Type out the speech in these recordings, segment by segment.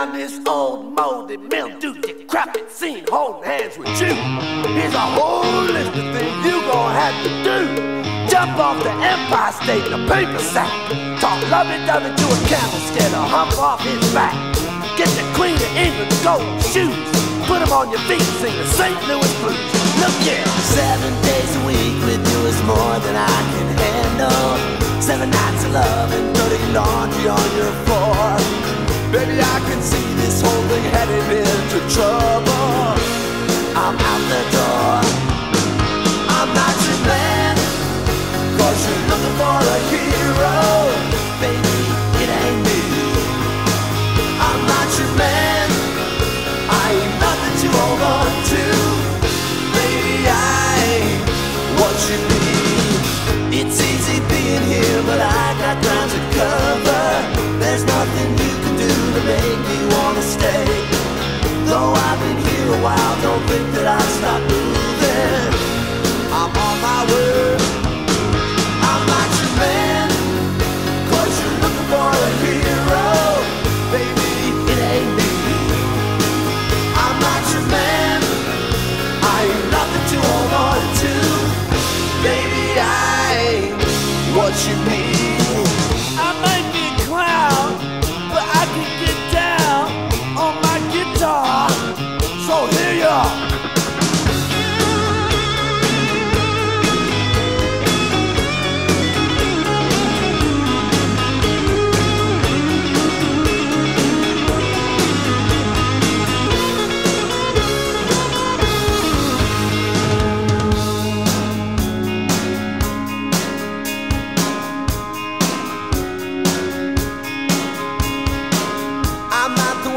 down this old moldy mildew decrepit scene holding hands with you. Here's a whole list of things you gonna have to do. Jump off the Empire State in a paper sack. Talk lovey-dovey to a camel, a hump off his back. Get the Queen of England gold shoes. Put them on your feet, sing the St. Louis blues. Look, yeah. Seven days a week with you is more than I can see this whole thing heading into trouble. What you.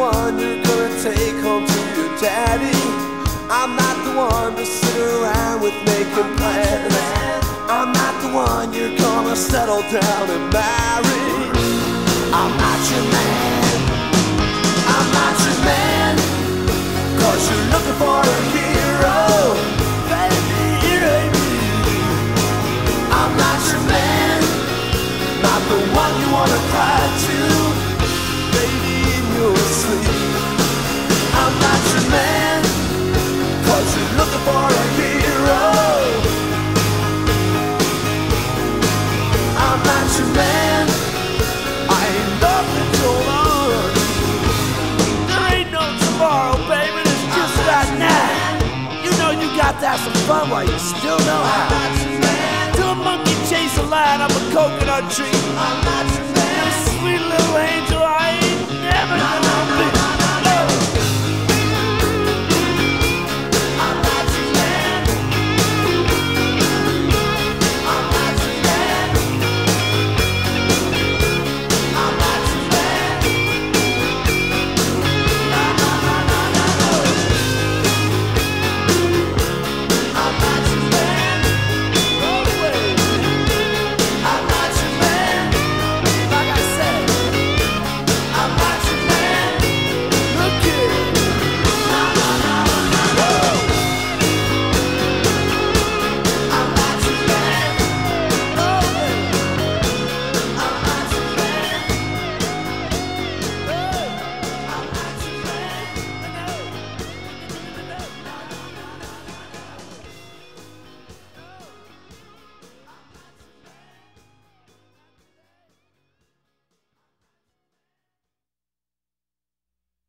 One you're gonna take home to your daddy. I'm not the one to sit around with making plans. I'm not the one you're gonna settle down and marry. I'm not your man. I'm not your man. You to have some fun while you still know how. To a monkey chase a line up a coconut tree. I'm not your man.